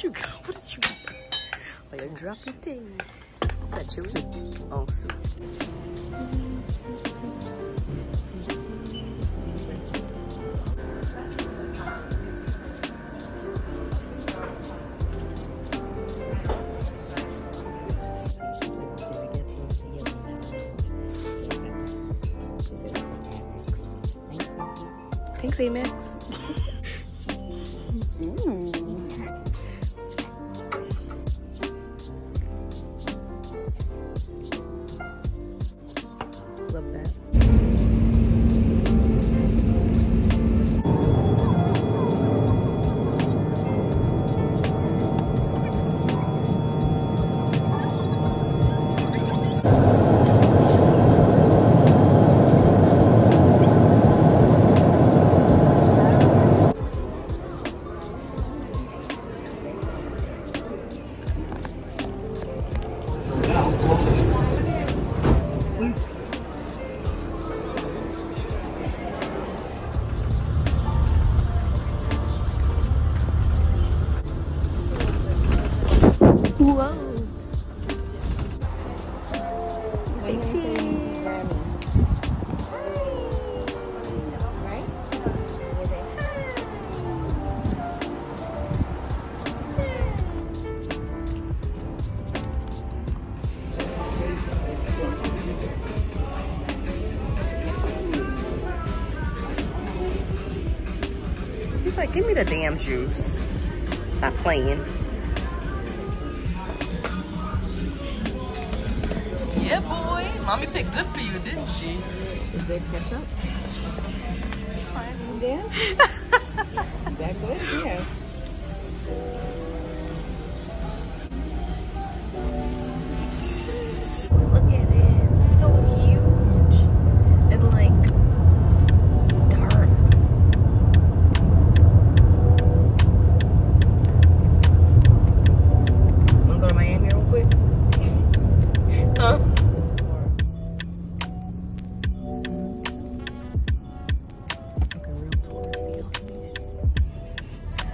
did you go? What did you get? Oh, you drop your thing. Is that chili? Oh, soup. Thanks, Amex. Ooh. Love that. Say. He's like, give me the damn juice. Stop playing. Yeah, boy. Mommy picked good for you, didn't she? Is there ketchup? It's fine. Dance? That good? Yes.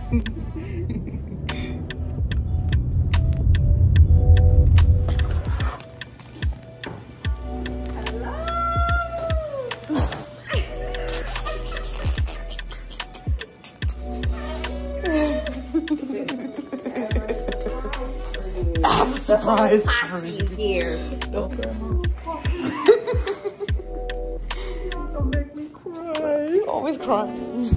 I'm surprised. Posse's here. Don't make me cry. Always crying.